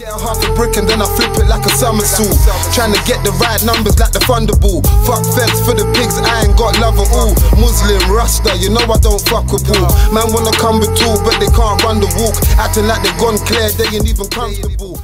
Get half a brick and then I flip it like a somersault. Trying to get the right numbers like the Thunderball. Fuck feds for the pigs, I ain't got love at all. Muslim, Rasta, you know I don't fuck with bull. Man wanna come with two, but they can't run the walk. Acting like they gone clear, they ain't even comfortable.